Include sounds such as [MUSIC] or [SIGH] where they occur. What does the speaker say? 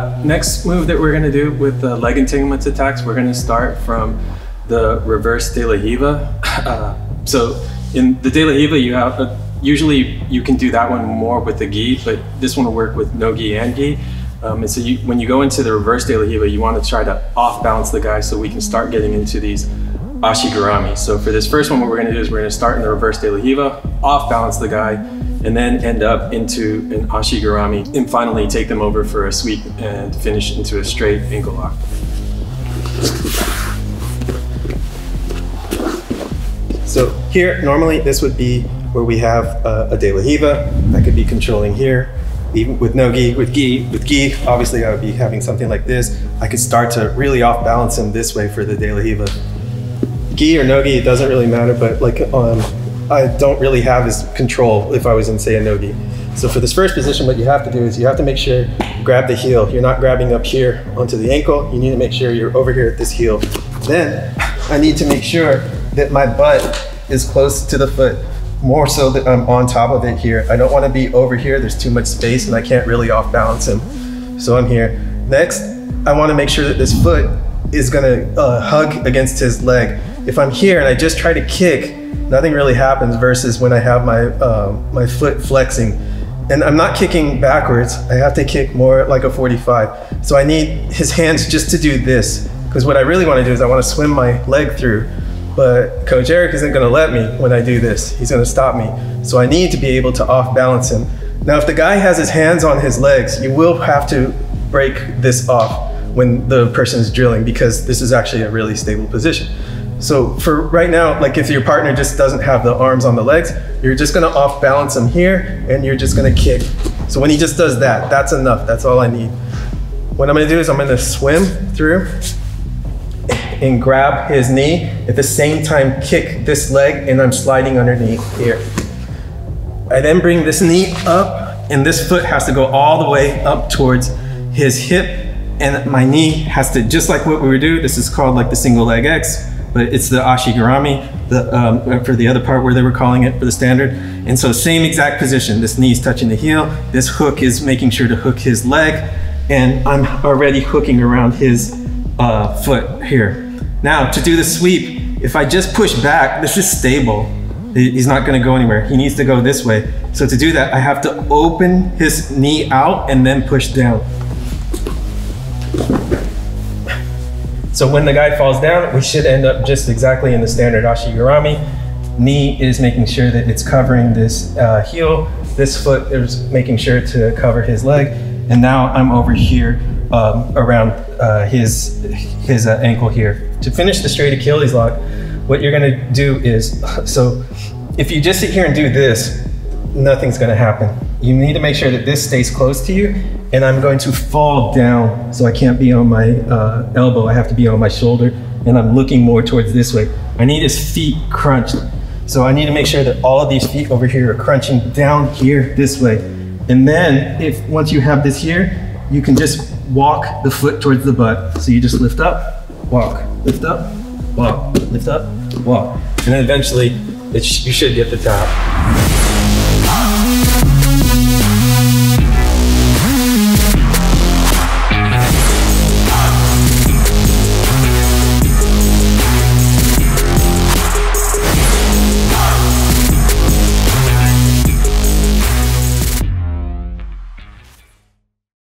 Uh, next move that we're gonna do with the leg entanglements attacks, we're gonna start from the reverse De La Riva. [LAUGHS] Uh, so in the De La Riva, you have, uh, usually you can do that one more with the gi, but this one will work with no gi and gi. Um, and so you, when you go into the reverse De La Riva, you want to try to off balance the guy so we can start getting into these Ashigarami. So for this first one, what we're gonna do is we're gonna start in the reverse De La Riva, off balance the guy, and then end up into an Ashigarami, and finally take them over for a sweep and finish into a straight ankle lock. So here, normally this would be where we have uh, a De La Riva. that could be controlling here. Even with no gi, with gi, with gi, obviously I would be having something like this. I could start to really off balance him this way for the De La Riva. Gi or no gi, it doesn't really matter, but like um, I don't really have his control if I was in say a nogi. So for this first position, what you have to do is you have to make sure you grab the heel. You're not grabbing up here onto the ankle. You need to make sure you're over here at this heel. Then I need to make sure that my butt is close to the foot more so that I'm on top of it here. I don't want to be over here. There's too much space and I can't really off balance him. So I'm here. Next, I want to make sure that this foot is going to uh, hug against his leg. If I'm here and I just try to kick, nothing really happens versus when I have my, um, my foot flexing. And I'm not kicking backwards. I have to kick more like a 45. So I need his hands just to do this. Because what I really want to do is I want to swim my leg through. But Coach Eric isn't going to let me when I do this. He's going to stop me. So I need to be able to off balance him. Now, if the guy has his hands on his legs, you will have to break this off when the person is drilling because this is actually a really stable position. So for right now, like if your partner just doesn't have the arms on the legs, you're just gonna off balance him here and you're just gonna kick. So when he just does that, that's enough, that's all I need. What I'm gonna do is I'm gonna swim through and grab his knee, at the same time kick this leg and I'm sliding underneath here. I then bring this knee up and this foot has to go all the way up towards his hip and my knee has to, just like what we would do, this is called like the single leg X, but it's the ashigarami the, um, for the other part where they were calling it for the standard. And so same exact position, this knee's touching the heel, this hook is making sure to hook his leg, and I'm already hooking around his uh, foot here. Now to do the sweep, if I just push back, this is stable. He's not gonna go anywhere. He needs to go this way. So to do that, I have to open his knee out and then push down. So when the guy falls down, we should end up just exactly in the standard ashigarami. Knee is making sure that it's covering this uh, heel. This foot is making sure to cover his leg. And now I'm over here um, around uh, his, his uh, ankle here. To finish the straight Achilles lock, what you're gonna do is, [LAUGHS] so if you just sit here and do this, nothing's gonna happen. You need to make sure that this stays close to you and I'm going to fall down. So I can't be on my uh, elbow, I have to be on my shoulder and I'm looking more towards this way. I need his feet crunched. So I need to make sure that all of these feet over here are crunching down here this way. And then if once you have this here, you can just walk the foot towards the butt. So you just lift up, walk, lift up, walk, lift up, walk. And then eventually sh you should get the top.